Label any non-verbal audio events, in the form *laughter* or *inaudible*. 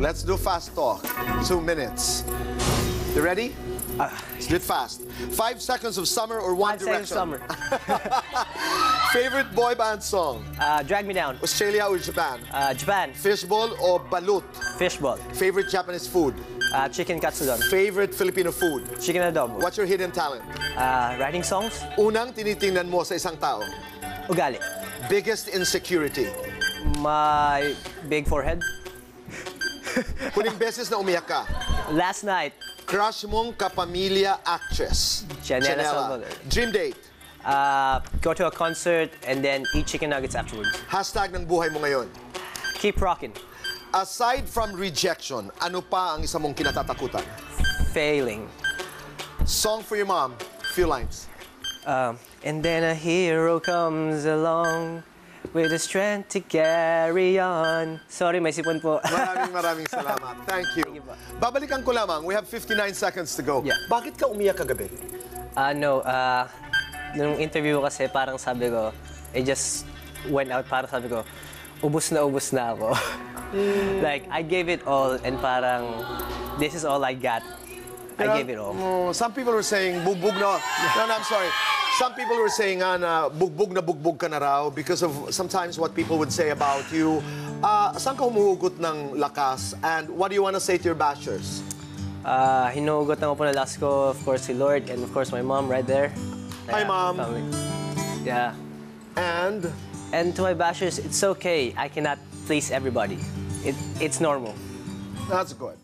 Let's do fast talk. Two minutes. You ready? Let's do it fast. Five seconds of summer or one Five seconds direction. summer. *laughs* Favorite boy band song? Uh, drag me down. Australia or Japan? Uh, Japan. Fishball or balut? Fishball. Favorite Japanese food? Uh, chicken katsudon. Favorite Filipino food? Chicken adobo. What's your hidden talent? Uh, writing songs. Unang tinitingnan mo sa isang tao? Ugali. Biggest insecurity? My big forehead. *laughs* Huling beses na umiyak ka? Last night, Crush mong kapamilya actress? Janella Salvador. Dream date? uh, go to a concert and then eat chicken nuggets afterwards. Hashtag ng buhay mo ngayon. Keep rocking. Aside from rejection, ano pa ang isa mong kinatatakutan? Failing. Song for your mom. Few lines. Um, and then a hero comes along with the strength to carry on. Sorry, may sipon po. *laughs* Maraming maraming salamat. Thank you. you po. Babalikan ko lamang. We have 59 seconds to go. Yeah. Bakit ka umiyak kagabi? Uh, no, uh, nung interview kasi parang sabi ko, I just went out para sabi ko, ubus na ubus na ako. *laughs* like, I gave it all and parang, this is all I got. I gave it all. Oh, some people were saying bugbog na. No, no, I'm sorry. Some people were saying nga na bugbog na bugbog ka na raw because of sometimes what people would say about you. Uh, saan ka humuhugot ng lakas? And what do you want to say to your bashers? Uh, hinugot na ko po na last ko, of course, si Lord, and of course, my mom right there. Hi, Mom. family. Yeah. And And to my bashers, it's okay. I cannot please everybody. It, it's normal. that's good.